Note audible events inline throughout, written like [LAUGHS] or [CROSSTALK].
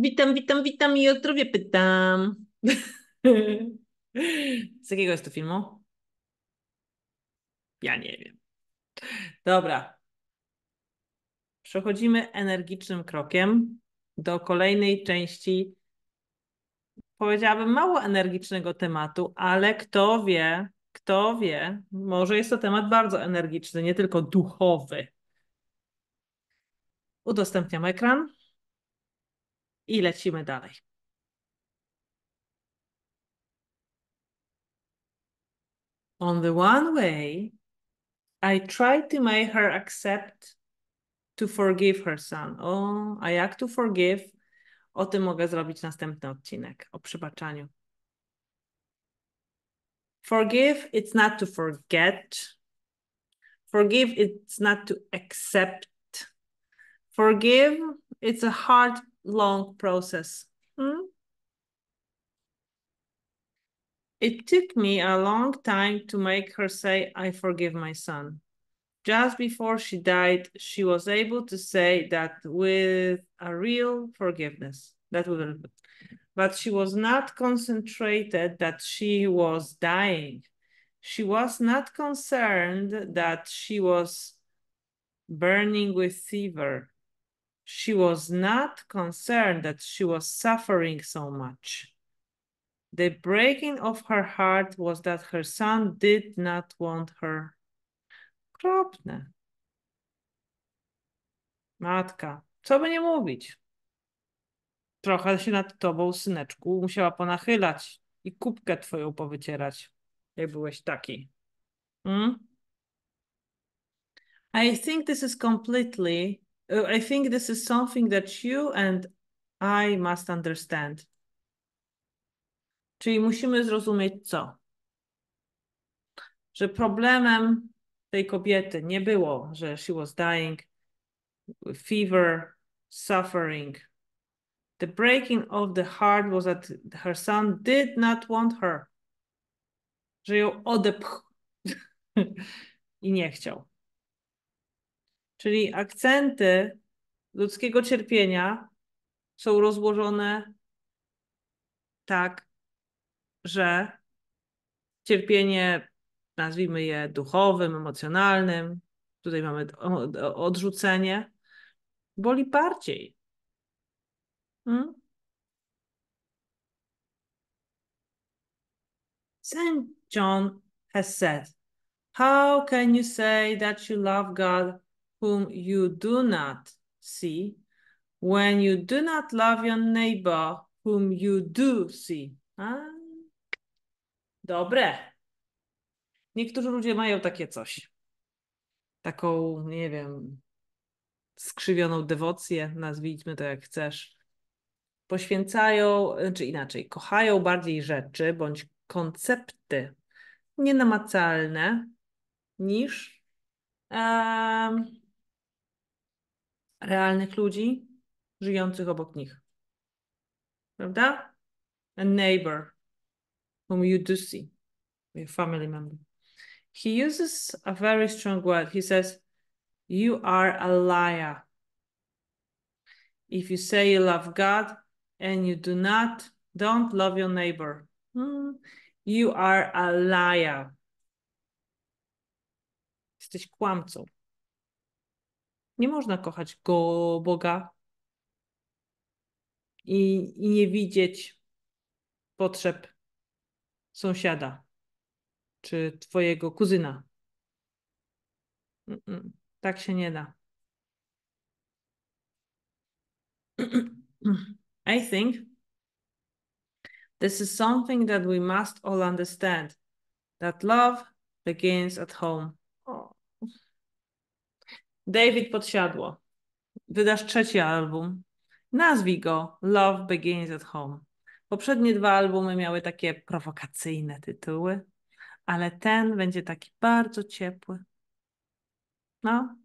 Witam, witam, witam i o zdrowie pytam. [LAUGHS] Z jakiego jest to filmu? Ja nie wiem. Dobra. Przechodzimy energicznym krokiem do kolejnej części, powiedziałabym mało energicznego tematu, ale kto wie, kto wie, może jest to temat bardzo energiczny, nie tylko duchowy. Udostępniam ekran i lecimy dalej. On the one way, I tried to make her accept to forgive her son. O, a jak to forgive? O tym mogę zrobić następny odcinek, o przebaczaniu. Forgive, it's not to forget. Forgive, it's not to accept. Forgive, it's a hard, long process. Hmm? It took me a long time to make her say, I forgive my son. Just before she died, she was able to say that with a real forgiveness. That would but she was not concentrated that she was dying. She was not concerned that she was burning with fever. She was not concerned that she was suffering so much. The breaking of her heart was that her son did not want her. Kropne. Matka, co by nie mówić? Trochę się nad tobą, syneczku, musiała ponachylać i kubkę twoją powycierać, jak byłeś taki. Hmm? I think this is completely, I think this is something that you and I must understand. Czyli musimy zrozumieć co? Że problemem tej kobiety nie było, że she was dying, fever, suffering. The breaking of the heart was that her son did not want her. Że ją odepchł [LAUGHS] i nie chciał. Czyli akcenty ludzkiego cierpienia są rozłożone tak, że cierpienie, nazwijmy je duchowym, emocjonalnym, tutaj mamy odrzucenie, boli bardziej. Hmm? St. John has said, How can you say that you love God whom you do not see when you do not love your neighbor whom you do see? A? Dobre. Niektórzy ludzie mają takie coś. Taką, nie wiem, skrzywioną dewocję, nazwijmy to jak chcesz. Poświęcają, czy inaczej, kochają bardziej rzeczy bądź koncepty nienamacalne niż um, realnych ludzi żyjących obok nich. Prawda? A neighbor whom you do see, your family member. He uses a very strong word. He says, You are a liar. If you say you love God and you do not, don't love your neighbor. Hmm. You are a liar. Jesteś kłamcą. Nie można kochać go, Boga i, i nie widzieć potrzeb sąsiada czy twojego kuzyna. Tak się nie da. [CLEARS THROAT] I think this is something that we must all understand that love begins at home. David Podsiadło. Wydasz trzeci album. Nazwij go Love Begins at Home. Poprzednie dwa albumy miały takie prowokacyjne tytuły, ale ten będzie taki bardzo ciepły. No.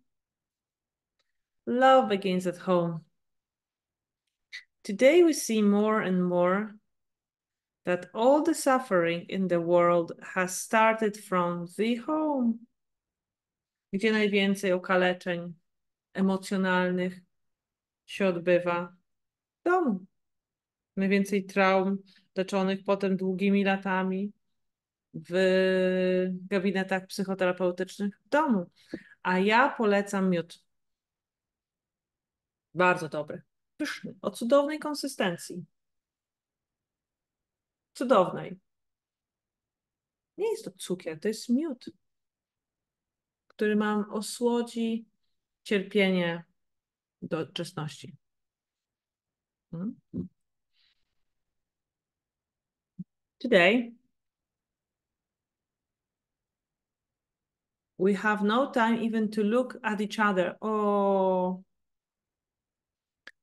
Love begins at home. Today we see more and more that all the suffering in the world has started from the home. Gdzie najwięcej okaleczeń emocjonalnych się odbywa? W domu. Najwięcej traum leczonych potem długimi latami w gabinetach psychoterapeutycznych w domu. A ja polecam miód. Bardzo dobry. Pyszny, o cudownej konsystencji. Cudownej. Nie jest to cukier, to jest miód, który mam osłodzi cierpienie do czesności. Hmm? Today, we have no time even to look at each other. Oh,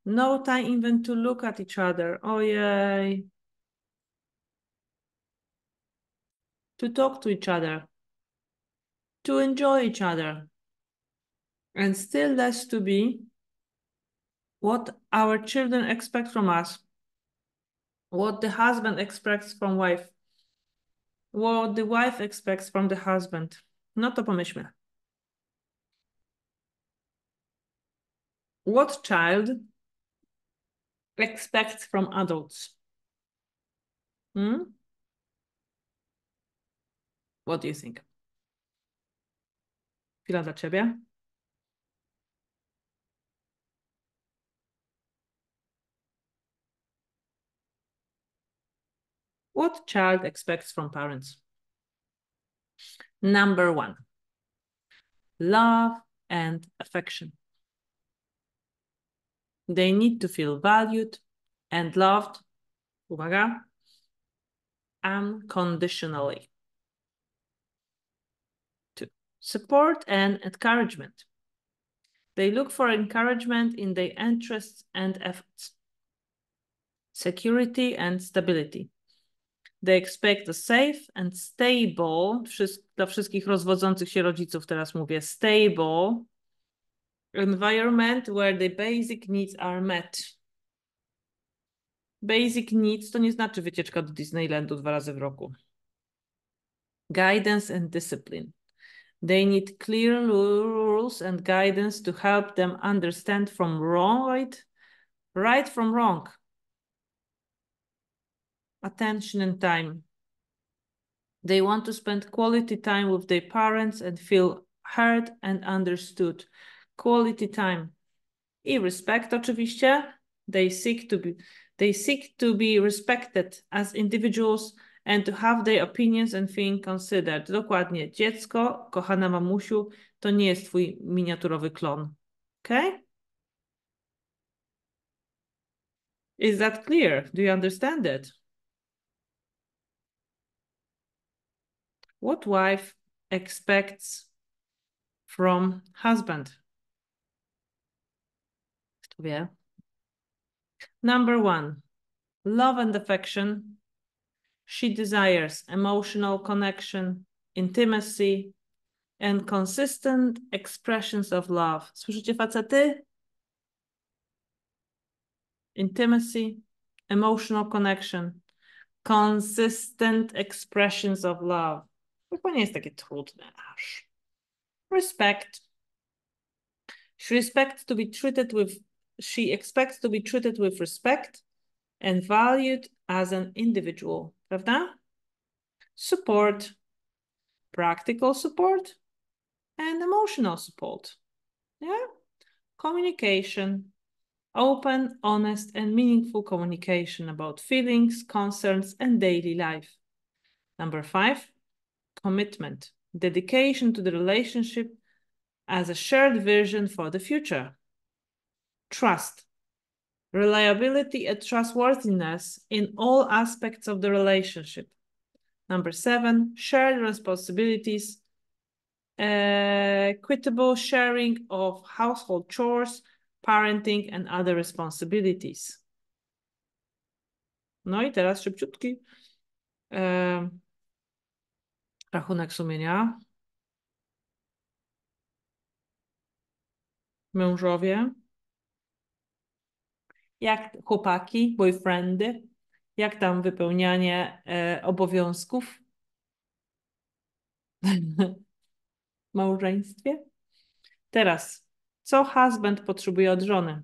no time even to look at each other. Ojej. To talk to each other. To enjoy each other. And still less to be what our children expect from us. What the husband expects from wife. What the wife expects from the husband. No to pomyślmy. What child expects from adults? Hmm? What do you think? Chwila dla ciebie. What child expects from parents? Number one, love and affection. They need to feel valued and loved, uwaga, unconditionally. Support and encouragement. They look for encouragement in their interests and efforts. Security and stability. They expect a safe and stable, dla wszystkich rozwodzących się rodziców teraz mówię, stable environment where the basic needs are met. Basic needs to nie znaczy wycieczka do Disneylandu dwa razy w roku. Guidance and discipline. They need clear rules and guidance to help them understand from wrong, right, right from wrong attention and time. They want to spend quality time with their parents and feel heard and understood. Quality time. Respect oczywiście. They seek to be they seek to be respected as individuals and to have their opinions and feelings considered. Dokładnie. Dziecko, kochana mamusiu, to nie jest twój miniaturowy klon. Okay? Is that clear? Do you understand it? What wife expects from husband? Kto? Number one, love and affection. She desires emotional connection, intimacy, and consistent expressions of love. Słyszycie facety? Intimacy, emotional connection, consistent expressions of love. Chyba nie jest takie trudne aż. Respect. She expects to be treated with she expects to be treated with respect and valued as an individual, prawda? Support, practical support and emotional support. Yeah? Communication, open, honest and meaningful communication about feelings, concerns and daily life. Number five, commitment, dedication to the relationship as a shared vision for the future. Trust, reliability and trustworthiness in all aspects of the relationship. Number seven, shared responsibilities, uh, equitable sharing of household chores, parenting and other responsibilities. No i teraz szybciutki. Um, rachunek sumienia. Mężowie. Jak chłopaki, boyfriendy. Jak tam wypełnianie e, obowiązków w małżeństwie? Teraz, co husband potrzebuje od żony?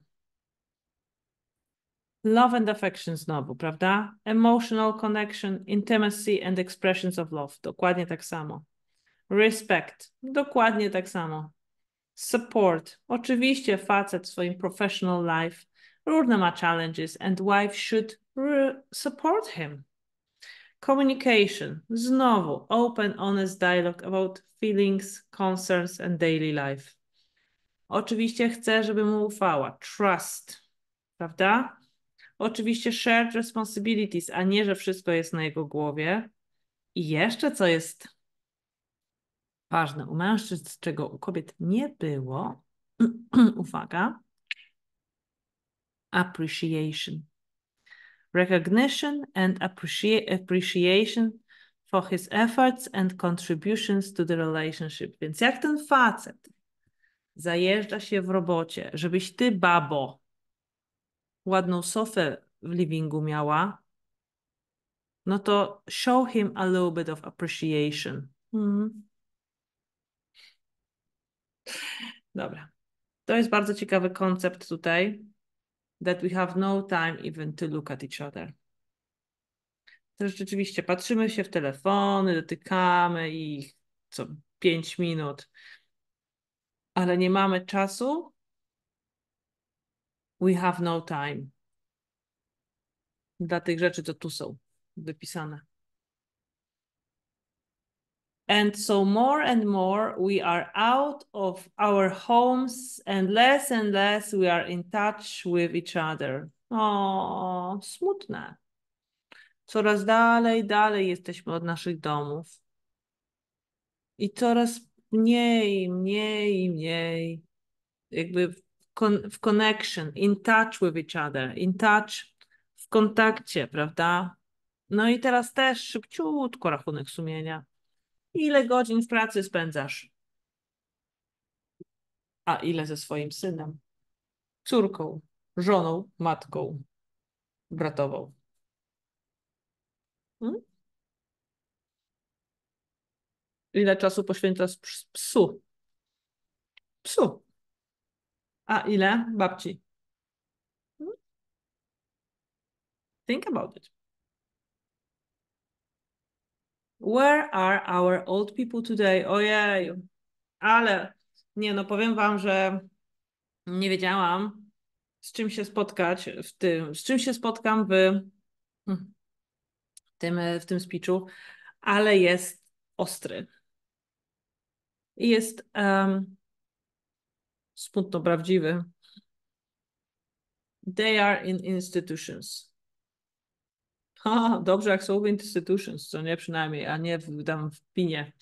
Love and affection znowu, prawda? Emotional connection, intimacy and expressions of love. Dokładnie tak samo. Respect. Dokładnie tak samo. Support. Oczywiście facet w swoim professional life różne ma challenges and wife should support him. Communication. Znowu open, honest dialogue about feelings, concerns and daily life. Oczywiście chcę, żeby mu ufała. Trust. Prawda? Oczywiście shared responsibilities, a nie, że wszystko jest na jego głowie. I jeszcze co jest ważne u mężczyzn, czego u kobiet nie było, [CLEARS THROAT] uwaga, appreciation. Recognition and appreciation for his efforts and contributions to the relationship. Więc jak ten facet zajeżdża się w robocie, żebyś ty, babo, ładną sofę w livingu miała, no to show him a little bit of appreciation. Mhm. Dobra. To jest bardzo ciekawy koncept tutaj. That we have no time even to look at each other. Też rzeczywiście patrzymy się w telefony, dotykamy ich co pięć minut, ale nie mamy czasu. We have no time. Dla tych rzeczy, co tu są wypisane. And so more and more we are out of our homes and less and less we are in touch with each other. O, smutne. Coraz dalej, dalej jesteśmy od naszych domów. I coraz mniej, mniej, mniej. Jakby w, con w connection, in touch with each other, in touch, w kontakcie, prawda? No i teraz też szybciutko rachunek sumienia. Ile godzin w pracy spędzasz? A ile ze swoim synem, córką, żoną, matką, bratową? Hmm? Ile czasu poświęcasz psu? Psu. A ile babci? Hmm? Think about it. Where are our old people today? Ojej, ale nie, no powiem wam, że nie wiedziałam, z czym się spotkać w tym, z czym się spotkam w, hmm, tym, w tym speechu, ale jest ostry. Jest um, smutno prawdziwy. They are in institutions. Ha, dobrze, jak są w institutions, co nie przynajmniej, a nie w, tam w pinie.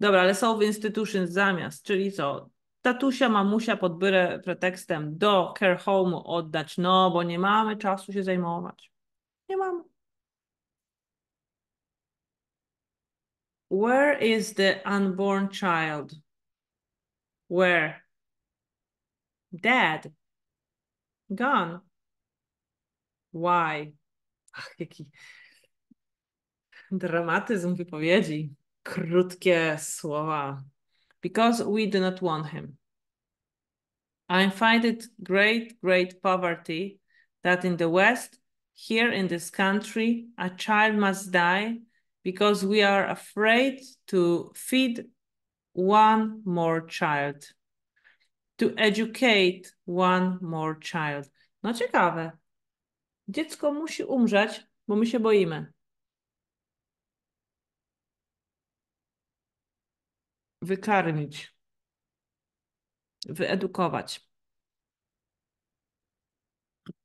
Dobra, ale są w institutions zamiast, czyli co? Tatusia, mamusia pod byle pretekstem do care home'u oddać, no bo nie mamy czasu się zajmować. Nie mamy. Where is the unborn child? Where? Dead. Gone. Why? Ach, [LAUGHS] jaki dramatyzm wypowiedzi. Krótkie słowa. Because we do not want him. I find it great, great poverty that in the West, here in this country, a child must die because we are afraid to feed one more child, to educate one more child. No ciekawe. Dziecko musi umrzeć, bo my się boimy. Wykarmić. Wyedukować.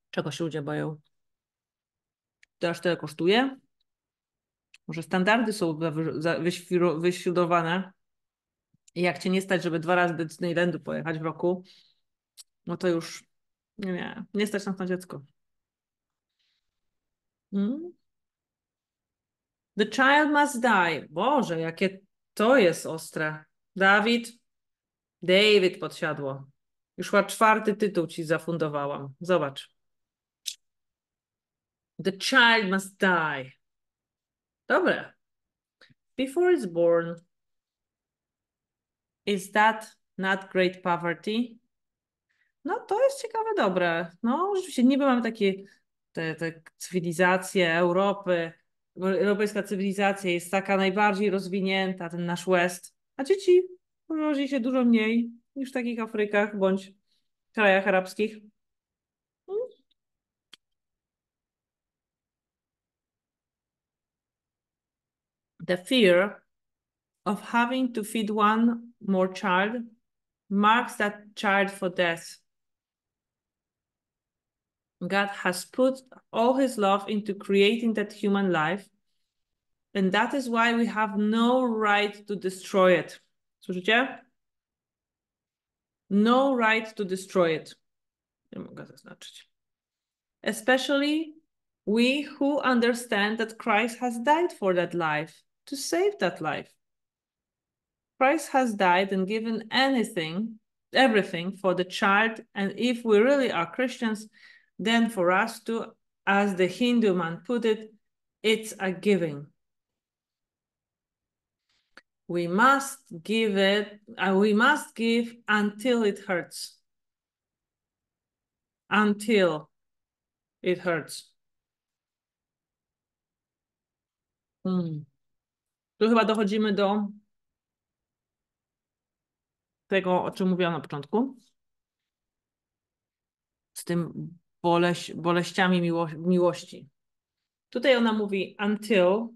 Czego się ludzie boją? To aż tyle kosztuje? Może standardy są wyśrubowane i jak cię nie stać, żeby dwa razy do Disneylandu pojechać w roku, no to już nie, nie stać nas na dziecko. Hmm? The child must die. Boże, jakie to jest ostre. Dawid? David podsiadło. Już chyba czwarty tytuł ci zafundowałam. Zobacz. The child must die. Dobre. Before it's born. Is that not great poverty? No to jest ciekawe, dobre. No rzeczywiście niby mamy takie te, te cywilizacje Europy, europejska cywilizacja jest taka najbardziej rozwinięta, ten nasz West, a dzieci urodzi się dużo mniej niż w takich Afrykach bądź krajach arabskich. The fear of having to feed one more child marks that child for death. God has put all his love into creating that human life, and that is why we have no right to destroy it. Słyszycie? No right to destroy it. Nie mogę zaznaczyć. Especially we who understand that Christ has died for that life, to save that life. Christ has died and given anything, everything for the child. And if we really are Christians, then for us to, as the Hindu man put it, it's a giving. We must give it, uh, we must give until it hurts. Until it hurts. Hmm. Tu chyba dochodzimy do tego, o czym mówiłam na początku. Z tym boleś, boleściami miło, miłości. Tutaj ona mówi until,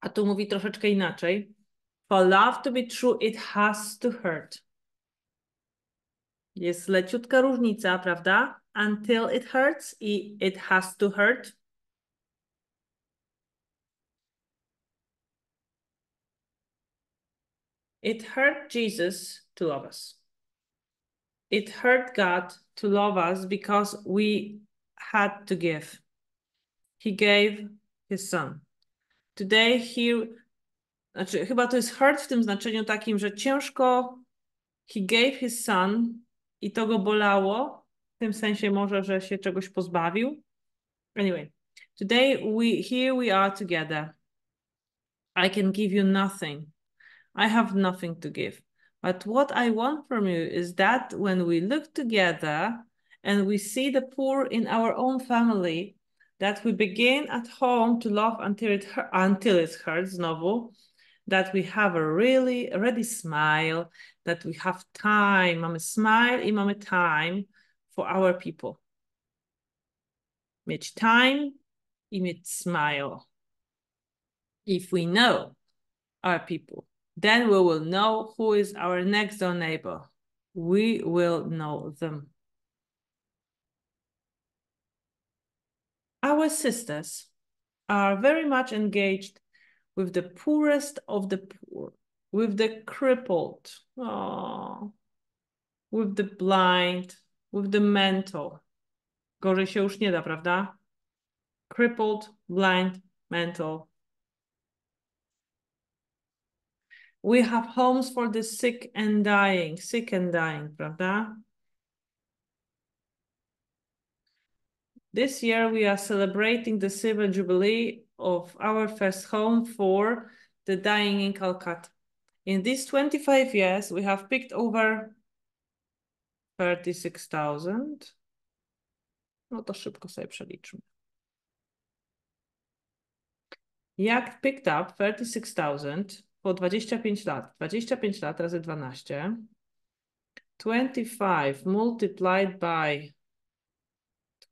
a tu mówi troszeczkę inaczej. For love to be true, it has to hurt. Jest leciutka różnica, prawda? Until it hurts i it has to hurt. It hurt Jesus to love us. It hurt God to love us because we had to give. He gave his son. Today he, znaczy chyba to jest hurt w tym znaczeniu takim, że ciężko he gave his son i to go bolało, w tym sensie może, że się czegoś pozbawił. Anyway, today we here we are together. I can give you nothing. I have nothing to give. But what I want from you is that when we look together and we see the poor in our own family, that we begin at home to love until it until it hurts znowu, that we have a really ready smile, that we have time, mamy smile i mamy time for our people. Mieć time i smile. If we know our people. Then we will know who is our next door neighbor. We will know them. Our sisters are very much engaged with the poorest of the poor, with the crippled, with the blind, with the mental. Gorzej się już nie da, prawda? Crippled, blind, mental, We have homes for the sick and dying, sick and dying, prawda? This year we are celebrating the silver jubilee of our first home for the dying in Calcutta. In these 25 years, we have picked over 36,000. No to szybko sobie przeliczmy. Jak picked up 36,000 po 25 lat. 25 lat razy 12. 25 multiplied by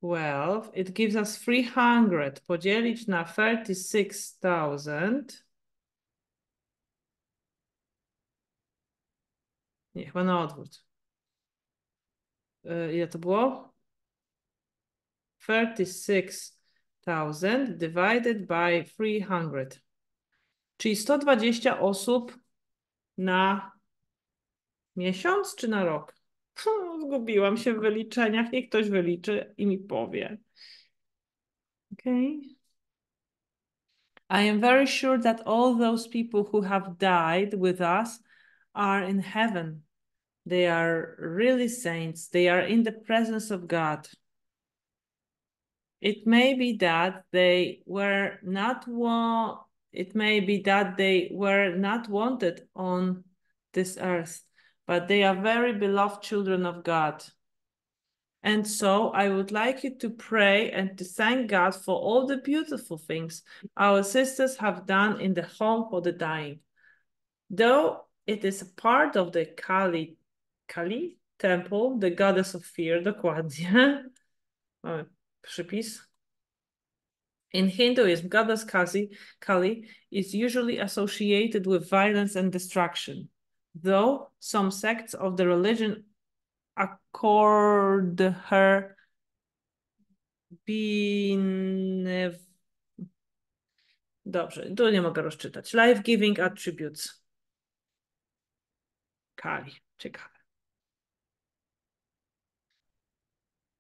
12, it gives us 300. Podzielić na 36,000. Nie, chyba na odwrót. Ile to było? 36,000 divided by 300. Czyli 120 osób na miesiąc czy na rok? [LAUGHS] Zgubiłam się w wyliczeniach. Niech ktoś wyliczy i mi powie. Okay. I am very sure that all those people who have died with us are in heaven. They are really saints. They are in the presence of God. It may be that they were not one it may be that they were not wanted on this earth, but they are very beloved children of God. And so I would like you to pray and to thank God for all the beautiful things our sisters have done in the home for the dying. Though it is a part of the Kali, Kali temple, the goddess of fear, dokładnie. Mamy przypis. In Hinduism, goddess Kasi, Kali is usually associated with violence and destruction, though some sects of the religion accord her benev... Dobrze, tu nie mogę rozczytać. Life-giving attributes. Kali, ciekawe.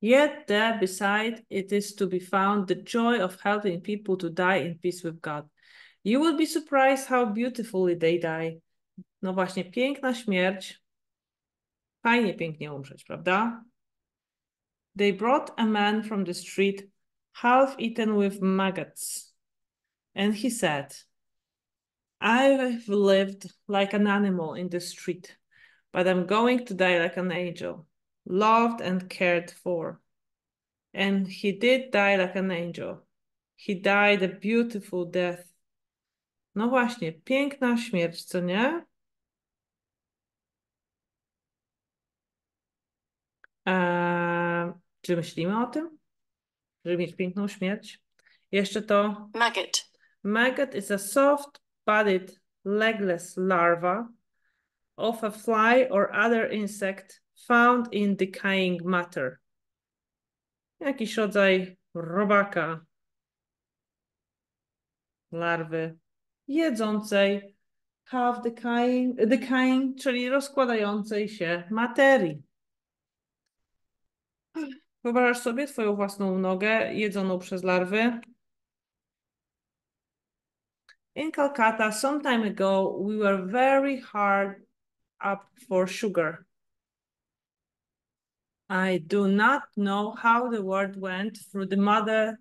Yet there beside it is to be found the joy of helping people to die in peace with God. You will be surprised how beautifully they die. No właśnie, piękna śmierć. Fajnie pięknie umrzeć, prawda? They brought a man from the street, half eaten with maggots. And he said, I've lived like an animal in the street, but I'm going to die like an angel loved and cared for. And he did die like an angel. He died a beautiful death. No właśnie, piękna śmierć, co nie? Eee, czy myślimy o tym? Żeby mieć piękną śmierć? Jeszcze to. Maggot. Maggot is a soft-bodied, legless larva of a fly or other insect found in decaying matter. Jakiś rodzaj robaka, larwy jedzącej half decaying, decaying, czyli rozkładającej się materii. Wyobrażasz sobie twoją własną nogę jedzoną przez larwy? In Calcutta, some time ago, we were very hard up for sugar. I do not know how the word went through the mother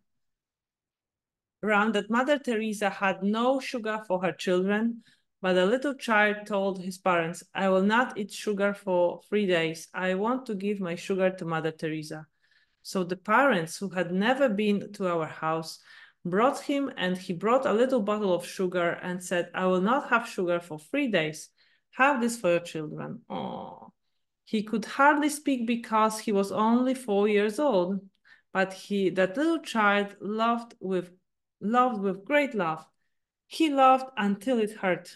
around that Mother Teresa had no sugar for her children, but a little child told his parents, I will not eat sugar for three days. I want to give my sugar to Mother Teresa. So the parents, who had never been to our house, brought him and he brought a little bottle of sugar and said, I will not have sugar for three days. Have this for your children. Oh. He could hardly speak because he was only four years old, but he, that little child, loved with, loved with great love. He loved until it hurt.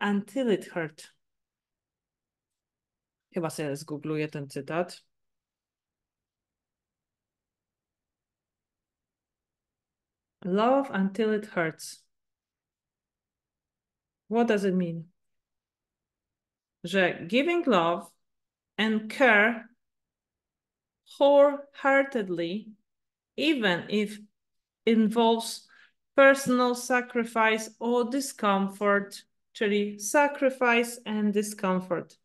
Until it hurt. Chyba sobie zgoogluję ten cytat. Love until it hurts. What does it mean? Że giving love and care wholeheartedly, even if involves personal sacrifice or discomfort, czyli sacrifice and discomfort.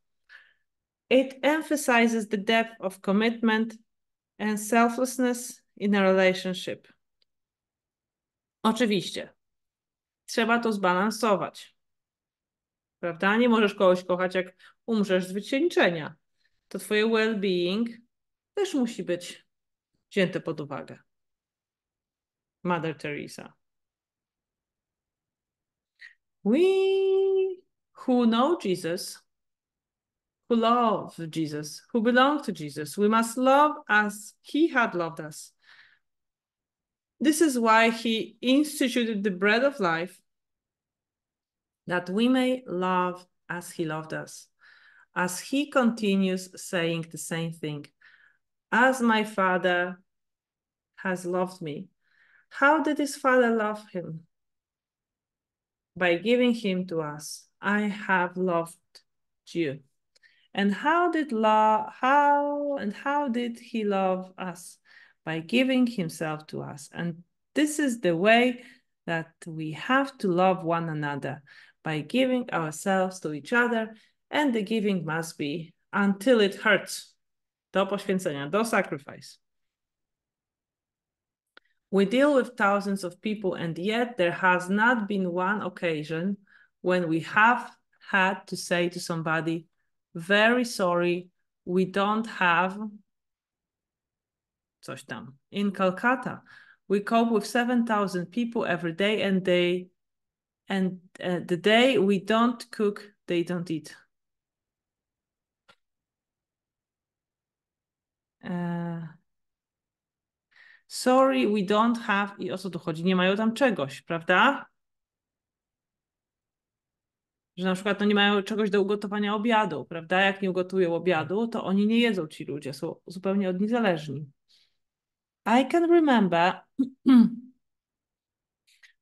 It emphasizes the depth of commitment and selflessness in a relationship. Oczywiście, trzeba to zbalansować. Prawda? Nie możesz kogoś kochać, jak umrzesz z wycieńczenia. To twoje well-being też musi być wzięte pod uwagę. Mother Teresa. We who know Jesus, who love Jesus, who belong to Jesus, we must love as he had loved us. This is why he instituted the bread of life that we may love as he loved us. As he continues saying the same thing, as my father has loved me. How did his father love him? By giving him to us. I have loved you. And how did love how and how did he love us? By giving himself to us. And this is the way that we have to love one another by giving ourselves to each other, and the giving must be until it hurts. Do poświęcenia, do sacrifice. We deal with thousands of people, and yet there has not been one occasion when we have had to say to somebody, very sorry, we don't have coś tam. In Calcutta, we cope with 7,000 people every day and they and uh, the day we don't cook, they don't eat. Uh, sorry, we don't have, i o co tu chodzi? Nie mają tam czegoś, prawda? Że na przykład no nie mają czegoś do ugotowania obiadu, prawda? Jak nie ugotują obiadu, to oni nie jedzą ci ludzie, są zupełnie od nich zależni. I can remember [CLEARS THROAT]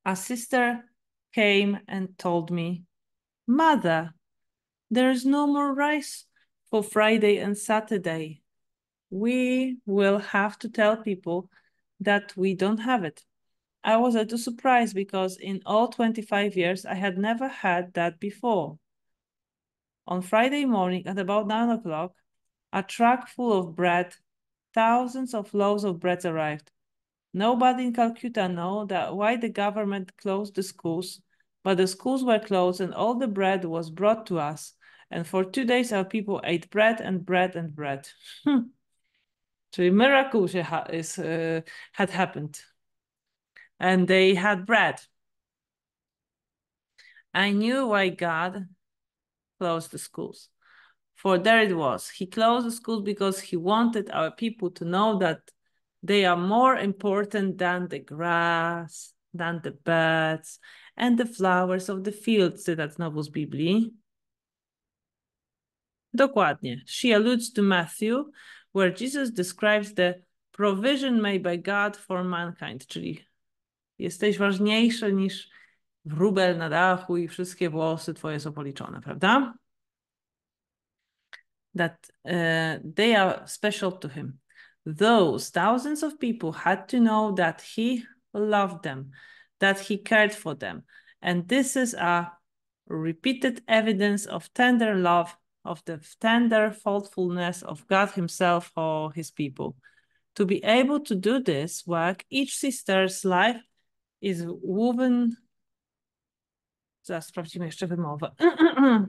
a sister came and told me, Mother, there is no more rice for Friday and Saturday. We will have to tell people that we don't have it. I was a little surprised because in all 25 years, I had never had that before. On Friday morning at about nine o'clock, a truck full of bread, thousands of loaves of bread arrived. Nobody in Calcutta know that why the government closed the schools, but the schools were closed and all the bread was brought to us. And for two days our people ate bread and bread and bread. Czyli miracle is, uh, had happened. And they had bread. I knew why God closed the schools. For there it was. He closed the schools because he wanted our people to know that they are more important than the grass, than the birds, and the flowers of the fields, cytat znowu z Biblii. Dokładnie. She alludes to Matthew, where Jesus describes the provision made by God for mankind, czyli jesteś ważniejszy niż wróbel na dachu i wszystkie włosy twoje są policzone, prawda? That uh, they are special to him. Those thousands of people had to know that he loved them, that he cared for them. And this is a repeated evidence of tender love, of the tender thoughtfulness of God himself for his people. To be able to do this work, each sister's life is woven. Zaraz sprawdzimy jeszcze wymowę. [CLEARS THROAT]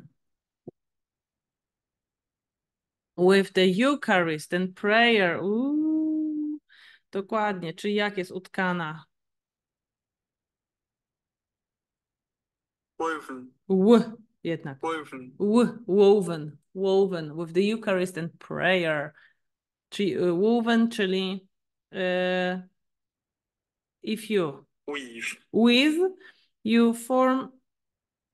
with the Eucharist and prayer. Uuu, dokładnie, czyli jak jest utkana? Woven. W jednak. Woven. W, woven, woven with the Eucharist and prayer. Czyli y, woven, czyli uh, if you Weave. with you form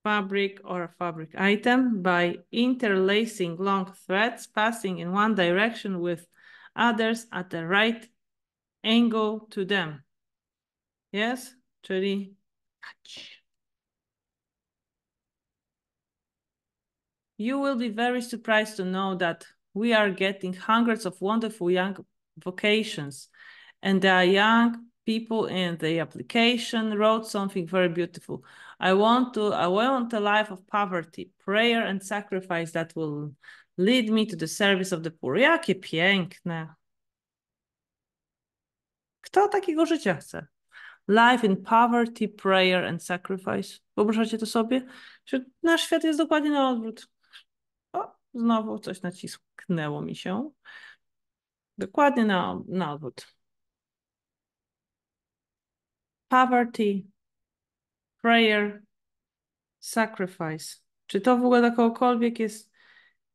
fabric or fabric item by interlacing long threads passing in one direction with others at the right angle to them. Yes? Czyli You will be very surprised to know that we are getting hundreds of wonderful young vocations and there are young people in the application wrote something very beautiful. I want to, I want a life of poverty, prayer and sacrifice that will lead me to the service of the poor. Jakie piękne. Kto takiego życia chce? Life in poverty, prayer and sacrifice. Wyobrażacie to sobie? Nasz świat jest dokładnie na odwrót. Znowu coś nacisknęło mi się. Dokładnie na, na odwrót. Poverty, prayer, sacrifice. Czy to w ogóle dla kogokolwiek jest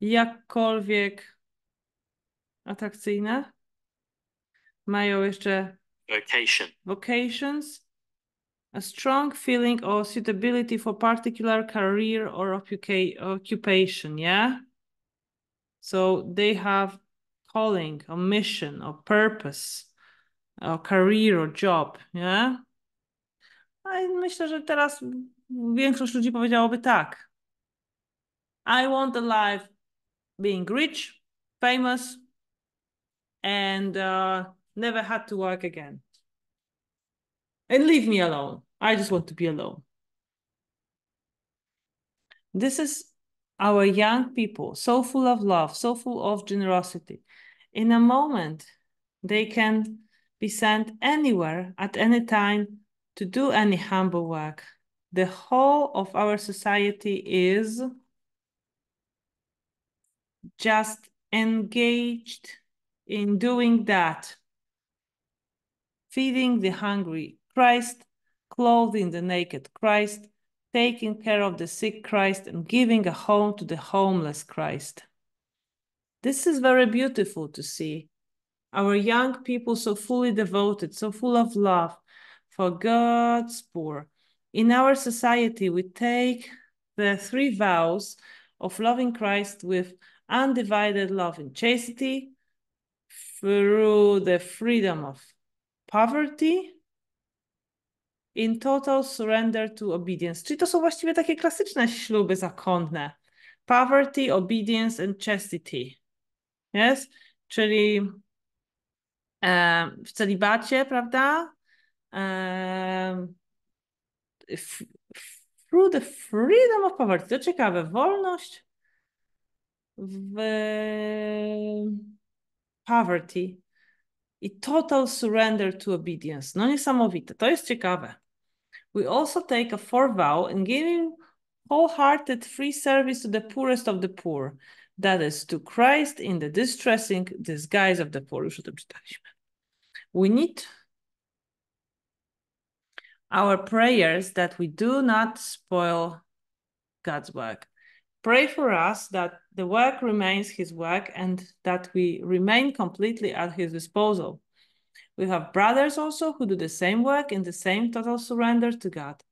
jakkolwiek atrakcyjne? Mają jeszcze Vocation. vocations, a strong feeling of suitability for particular career or occupa- occupation, yeah? So they have calling, or mission, or purpose, or career, or job, yeah? A myślę, że teraz większość ludzi powiedziałoby tak. I want a life being rich, famous, and uh, never had to work again. And leave me alone. I just want to be alone. This is our young people, so full of love, so full of generosity. In a moment, they can be sent anywhere at any time to do any humble work. The whole of our society is just engaged in doing that. Feeding the hungry Christ, clothing the naked Christ, taking care of the sick Christ, and giving a home to the homeless Christ. This is very beautiful to see. Our young people so fully devoted, so full of love for God's poor. In our society, we take the three vows of loving Christ with undivided love and chastity through the freedom of poverty in total surrender to obedience. Czyli to są właściwie takie klasyczne śluby zakonne. Poverty, obedience and chastity. Yes? Czyli e, w celibacie, prawda? E, through the freedom of poverty. To ciekawe. Wolność w poverty i total surrender to obedience. No niesamowite. To jest ciekawe. We also take a fourth vow in giving wholehearted free service to the poorest of the poor. That is to Christ in the distressing disguise of the poor. Już o tym czytaliśmy. We need our prayers that we do not spoil God's work. Pray for us that the work remains his work and that we remain completely at his disposal. We have brothers also who do the same work in the same total surrender to God.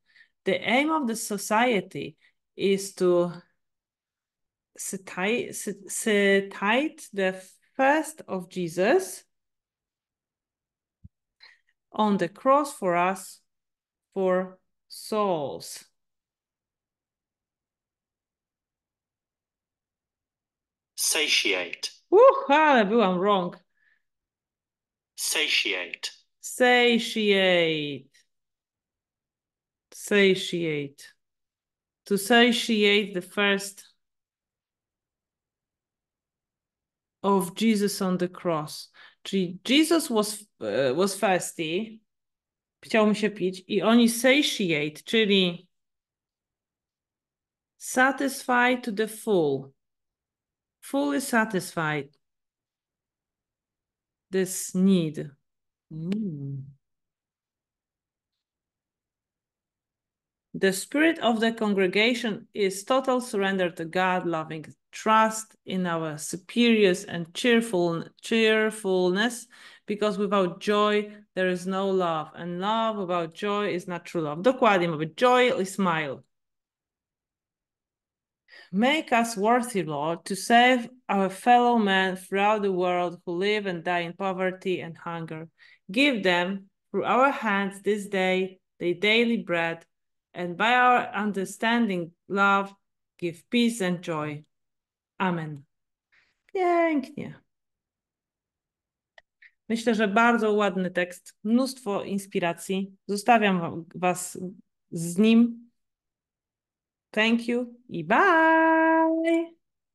The aim of the society is to cite the first of Jesus on the cross for us for souls. Satiate. Uch, ale byłam wrong. Satiate. Satiate. Satiate. To satiate the first of Jesus on the cross. Czyli Jesus was, uh, was thirsty, chciał mu się pić i oni satiate, czyli satisfied to the full, fully satisfied this need. Mm. The spirit of the congregation is total surrender to God, loving trust in our superiors and cheerful cheerfulness, because without joy there is no love, and love without joy is not true love. Dokładnie mówię, joy is smile. Make us worthy, Lord, to save our fellow men throughout the world who live and die in poverty and hunger. Give them, through our hands this day, their daily bread, and by our understanding, love, give peace and joy. Amen. Pięknie. Myślę, że bardzo ładny tekst, mnóstwo inspiracji. Zostawiam Was z nim. Thank you bye!